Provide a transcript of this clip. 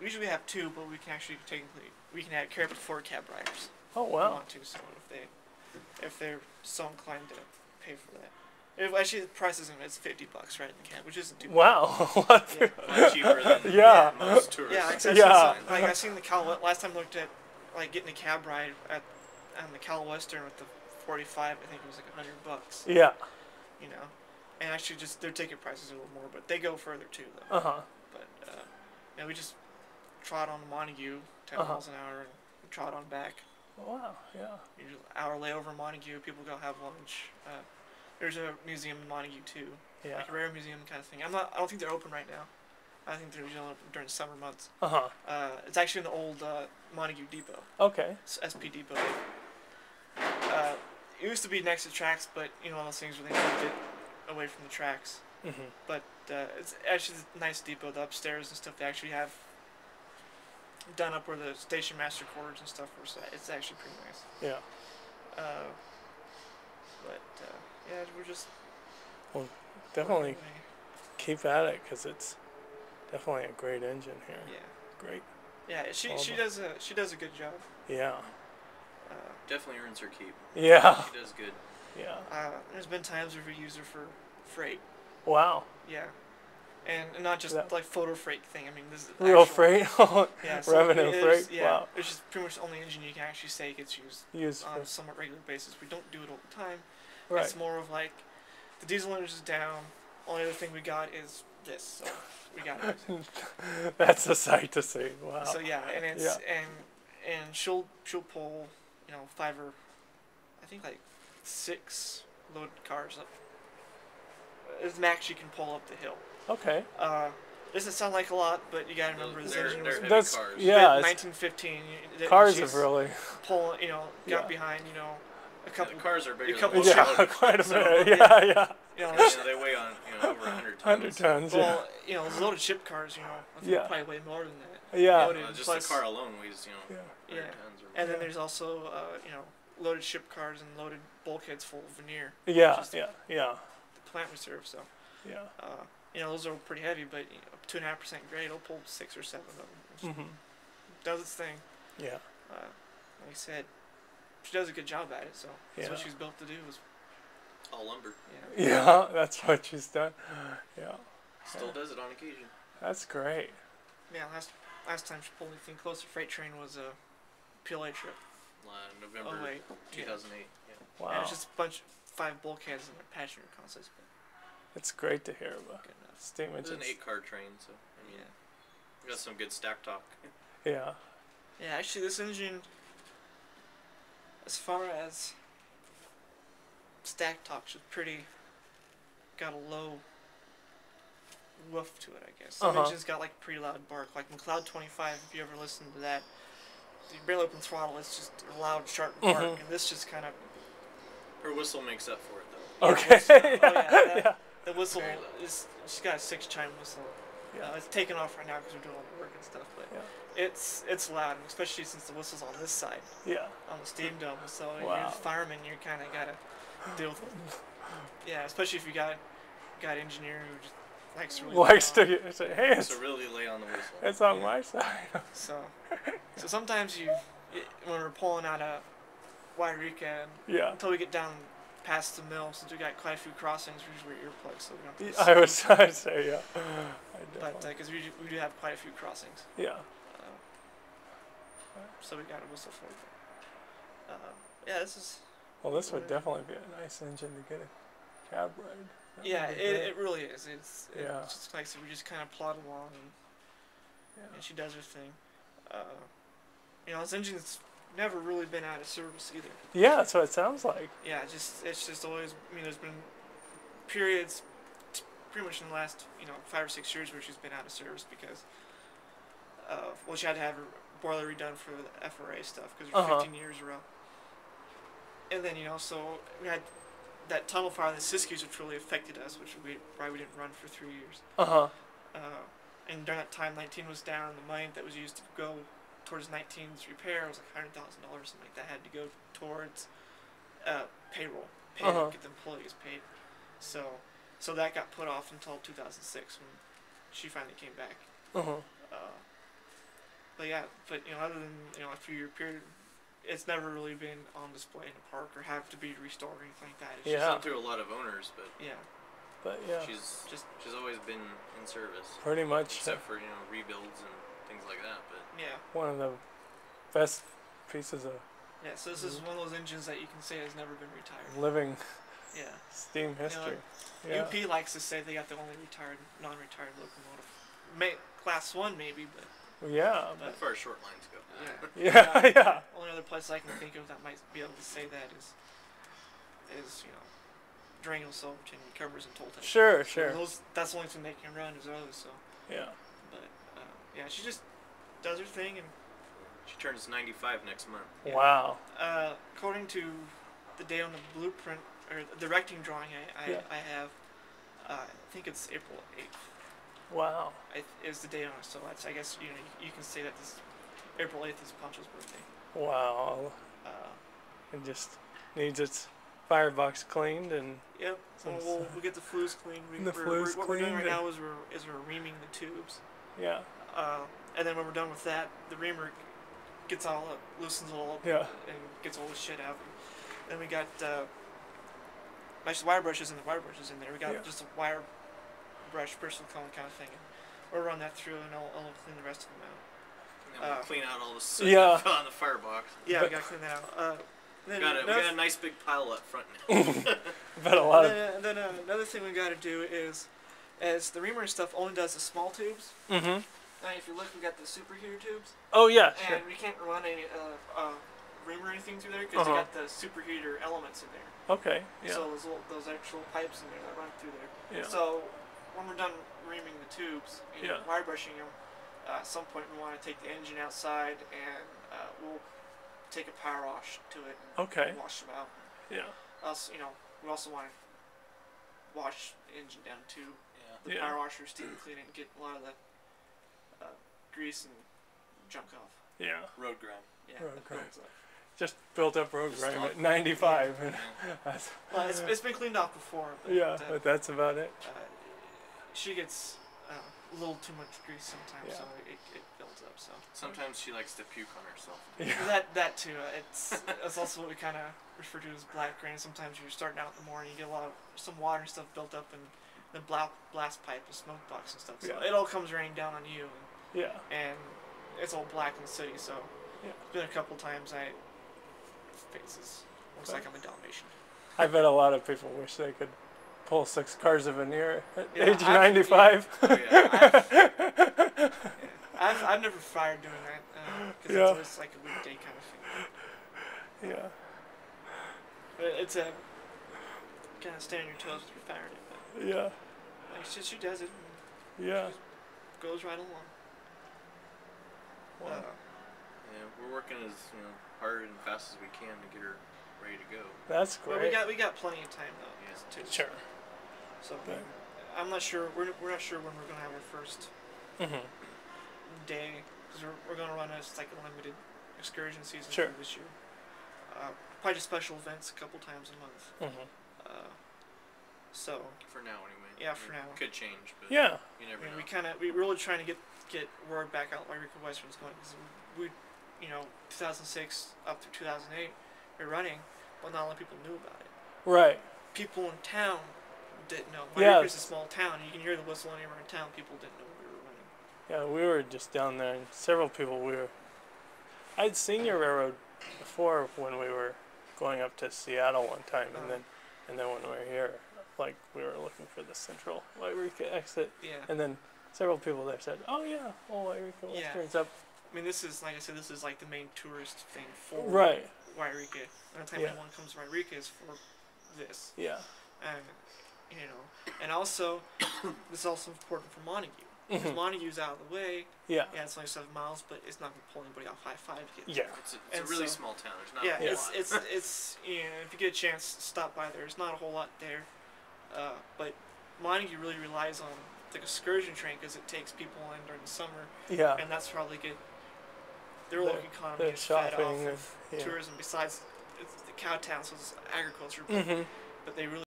usually we have two, but we can actually technically we can add carry up to four cab riders Oh if we want to. So if they if they're so inclined to pay for that. If, actually, the price isn't it's fifty bucks right in the cab, which isn't too. Wow. What? Yeah. A lot cheaper than Yeah. most tourists. Yeah, like, I've Yeah. Seen, like I seen the Cal. Last time I looked at like getting a cab ride at on the Cal Western with the forty five. I think it was like hundred bucks. Yeah. You know, and actually just their ticket prices are a little more, but they go further too though. Uh huh. But uh, yeah, we just trot on Montague, 10 Uh-huh. miles an hour, and trot on back. Wow. Yeah. Usually hour layover in Montague. People go have lunch. Uh, there's a museum in Montague too, Yeah. like a rare museum kind of thing. I'm not. I don't think they're open right now. I think they're usually open during summer months. Uh huh. Uh, it's actually in the old uh, Montague Depot. Okay. It's SP Depot. Uh, it used to be next to tracks, but you know of those things where they moved it away from the tracks. Mm-hmm. But uh, it's actually a nice depot. The upstairs and stuff they actually have done up where the station master quarters and stuff were. So it's actually pretty nice. Yeah. Uh, but uh, yeah, we're just Well, Definitely keep at it because it's definitely a great engine here. Yeah, Great. yeah. She All she the- does a she does a good job. Yeah. Uh, Definitely earns her keep. Yeah. She does good. Yeah. uh, there's been times where we use her for freight. Wow. Yeah. And, not just That- like photo freight thing. I mean, this is Real actual- freight. Yeah, so Revenue freight. Yeah, Wow. which is pretty much the only engine you can actually say gets used Used on a somewhat regular basis. We don't do it all the time. right. It's more of like the diesel engine is down. Only other thing we got is this. So we got it. That's a sight to see. Wow. So yeah, and it's Yeah. and and she'll she'll pull you know five or I think like six load cars up. As max she can pull up the hill. Okay. Uh, doesn't sound like a lot, but you gotta remember this They're- engine they're was That's cars. yeah. it's- 1915. Cars have really. pulling, you know, got Yeah. behind, you know, a couple, the cars are bigger couple than shot- Yeah, quite a So, bit. yeah. Yeah, yeah. you know, You know, they weigh on you know over 100 tons. Hundred tons. Yeah. well, you know, those loaded ship cars, you know, I think Yeah. probably way more than that. Yeah. loaded. Uh, just plus- the car alone weighs you know Yeah. 100 Yeah. tons or And then there's also, uh, you know, loaded ship cars and loaded bulkheads full of veneer, Yeah. Yeah. Yeah. The plant reserve. So, Yeah. uh, you know, those are pretty heavy, but you know, two and a half percent grade, it'll pull six or seven of them. It just Mhm. Does its thing. Yeah. Uh, like I said, she does a good job at it. So that's what she's built to do. Is all lumber. yeah. Yeah. That's what she's done. Yeah. Still Yeah. does it on occasion. That's great. Yeah, last last time she pulled anything close to freight train was a PLA trip. Uh, November Oh wait, yeah. 2008. Yeah. Wow. And it's just a bunch, five bulkheads and a passenger console. But It's great to hear about good enough. steam It's an eight car train, so I mean, Yeah. we got some good stack talk. Yeah. Yeah, actually, this engine, as far as stack talks, was pretty. Got a low woof to it, I guess. Some Uh-huh. engines got like pretty loud bark, like McCloud 25. If you ever listened to that, you barely open throttle, it's just a loud, sharp bark, Mhm. and this just kind of Her whistle makes up for it though. Yeah, Okay. whistle. Oh, yeah, that- yeah. the whistle is. She's got a six chime whistle. Yeah. Uh, it's taken off right now because we're doing all the work and stuff, but Yeah. it's it's loud, especially since the whistle's on this side Yeah. on the steam dome. So you're a fireman, you kind of gotta deal with it. Yeah, especially if you got got an engineer who just likes to really Likes lay on. to say, hey, it's, So really lay on the whistle. it's on Yeah. my side. So so sometimes you it, when we're pulling out of Yreka and yeah. until we get down past the mill, since we got quite a few crossings, we usually wear earplugs, so we don't. Have to I listen. was I'd say yeah. I But because we, do- we do have quite a few crossings, yeah. uh, so we got a whistle for it. Uh, yeah, this is Well, this would definitely be a nice engine to get a cab ride. That yeah, it, it really is. It's Yeah. it's just like I said, we just kind of plod along and, yeah. and she does her thing. Uh, you know, this engine's never really been out of service either. yeah, that's what it sounds like. Yeah, it's just it's just always. I mean, there's been periods, t- pretty much in the last you know five or six years where she's been out of service because, uh, well, she had to have her boiler redone for the FRA stuff because Uh-huh. 15 years ago. And then you know, so we had that tunnel fire in the Siskiyous, which really affected us, which we why we didn't run for three years. Uh huh. Uh, and during that time, 19 was down. The money that was used to go towards 19's repair It was like hundred thousand dollars, something like that had to go towards uh, payroll, pay Uh-huh. get the employees paid. So, so that got put off until 2006 when she finally came back. Uh huh. Uh, but yeah, but you know, other than you know a few year period, it's never really been on display in the park or have to be restored or anything like that. It's She's Yeah. gone through a lot of owners, but yeah. But yeah, she's Just she's always been in service, pretty much except for you know rebuilds and things like that. But yeah. one of the best pieces of Yeah. So this is one of those engines that you can say has never been retired. living Yeah. steam history. yeah. UP likes to say they got the only retired, non-retired locomotive. May, class one maybe, but Yeah. as far as short lines go, yeah. Yeah. Yeah. Only other place I can think of that might be able to say that is, is you know, Durango, Silverton, Cumbres, and Toltec. Sure. So Sure. Those that's the only thing they can run is those. So, Yeah. but uh, yeah, she just does her thing, and she turns 95 next month. Yeah. Wow. uh, according to the day on the blueprint or the directing drawing I I, Yeah. I have, uh, I think it's April eighth. Wow. I, is the day on it. So that's I guess you know you, you can say that this April eighth is Pancho's birthday. Wow. Uh, It just needs its firebox cleaned and Yep. So Some we'll, we'll get the flues cleaned. We, The we're, flues we're, what we're doing right now is we're is we're reaming the tubes. yeah. Uh, and then when we're done with that, the reamer gets all up, loosens it all up, Yeah. and gets all the shit out. And then we got uh, actually wire brushes and the wire brushes in there. We got Yeah. just a wire brush, personal cone kind of thing. And we'll run that through, and I'll, I'll clean the rest of them out. And then we'll Uh, clean out all the soot Yeah. yeah. on the firebox. Yeah, But- we gotta clean that out. Uh, We then got, a, we got a nice big pile up front now. But a lot and of then, and then uh, another thing we gotta do is, as the reamer and stuff only does the small tubes. mm-hmm. Now, if you look, we got the superheater tubes, Oh yeah. Sure. and we can't run any uh, uh, reamer or anything through there because Uh-huh. you got the superheater elements in there. Okay. Yeah. So those little, those actual pipes in there that run through there. yeah. So when we're done reaming the tubes and Yeah. wire brushing them, uh, at some point we want to take the engine outside and uh, we'll take a power wash to it and Okay. wash them out. Yeah. Also, you know, we also want to wash the engine down too. yeah. The Yeah. power washer, steam clean it, and get a lot of the uh, grease and junk off. Yeah. Road grime. Yeah, Road grime. Just built up road Just grime stop. at 95. and Yeah. that's, Well, it's, it's been cleaned off before, but yeah. uh, But that's about it. uh, she gets uh, a little too much grease sometimes, Yeah. so it, it builds up. So Sometimes she likes to puke on herself. Yeah. that that too. Uh, it's that's also what we kind of refer to as black grain. Sometimes you're starting out in the morning, you get a lot of some water and stuff built up in the bla- blast pipe, the smoke box and stuff. So Yeah. it all comes raining down on you, and, Yeah. and it's all black in the city. So Yeah. it's been a couple times I faces looks But- like I'm a Dalmatian. I bet a lot of people wish they could pull six cars of veneer at Yeah, age I've- 95. Oh, yeah. Yeah. I've, I've never fired doing that uh, because Yeah. it's like a weekday kind of thing. yeah. But it's a kind of stay on your toes when you're firing it. But Yeah. like, she, she does it and Yeah. goes right along. Wow. Uh, yeah, we're working as you know hard and fast as we can to get her ready to go. That's but we got we got plenty of time though. Yeah. Too. Sure. So Okay. I'm not sure. We're, we're not sure when we're gonna have our first Mm-hmm. day because we're, we're gonna run a it's like a limited excursion season Sure. this year. Uh, probably just special events a couple times a month. Mm-hmm. Uh, so For now, anyway. Yeah, I for now. Could change, but Yeah. you I never mean, know. we kind of we were really trying to get get word back out Yreka Western's going because we, you know, 2006 up through 2008, we were running, but not a lot of people knew about it. Right. People in town didn't know. Yeah. Yreka's a small town. You can hear the whistle anywhere in town. People didn't know we were running. Yeah, we were just down there, and several people we were. I'd seen your railroad before when we were going up to Seattle one time, and Uh-huh. then, and then when we were here, like we were looking for the Central Yreka exit, Yeah. and then several people there said, "Oh yeah, oh Yreka Yeah. Western's up." I mean, this is like I said, this is like the main tourist thing for Right. Yreka. And the time Yeah. anyone comes to Yreka is for this, Yeah. and you know, and also this is also important for Montague. Because Mhm. Montague's out of the way. Yeah. Yeah, it's only seven miles, but it's not gonna pull anybody off high five to get Yeah. It's a, it's a really so- small town. There's not yeah, a whole it's lot. it's it's you know if you get a chance, stop by there. There's not a whole lot there, uh, but Montague really relies on the excursion train because it takes people in during the summer, Yeah. and that's probably good. Their Their- local economy is fed off of yeah. tourism. Besides, it's the cow towns so it's agriculture, but, Mm-hmm. but they really